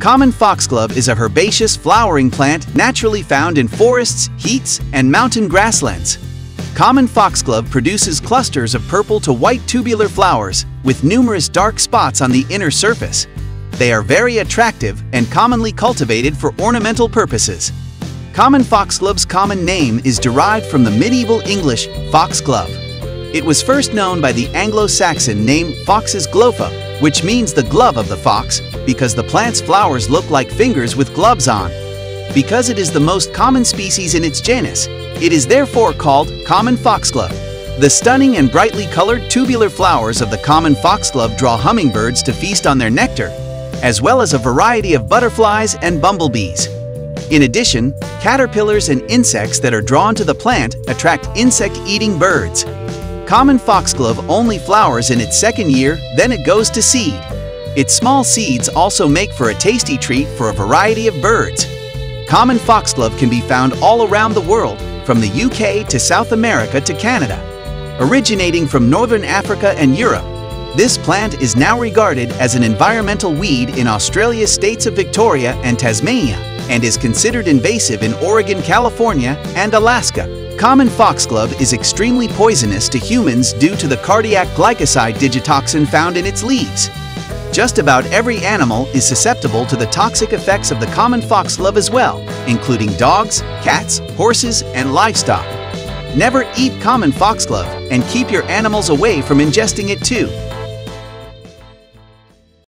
Common foxglove is a herbaceous flowering plant naturally found in forests, heaths, and mountain grasslands. Common foxglove produces clusters of purple to white tubular flowers with numerous dark spots on the inner surface. They are very attractive and commonly cultivated for ornamental purposes. Common foxglove's common name is derived from the medieval English foxglove. It was first known by the Anglo-Saxon name Fox's glofa, which means the glove of the fox, because the plant's flowers look like fingers with gloves on. Because it is the most common species in its genus, it is therefore called common foxglove. The stunning and brightly colored tubular flowers of the common foxglove draw hummingbirds to feast on their nectar, as well as a variety of butterflies and bumblebees. In addition, caterpillars and insects that are drawn to the plant attract insect-eating birds. Common foxglove only flowers in its second year, then it goes to seed. Its small seeds also make for a tasty treat for a variety of birds. Common foxglove can be found all around the world, from the UK to South America to Canada. Originating from Northern Africa and Europe, this plant is now regarded as an environmental weed in Australia's states of Victoria and Tasmania and is considered invasive in Oregon, California, and Alaska. Common foxglove is extremely poisonous to humans due to the cardiac glycoside digitoxin found in its leaves. Just about every animal is susceptible to the toxic effects of the common foxglove as well, including dogs, cats, horses, and livestock. Never eat common foxglove and keep your animals away from ingesting it too.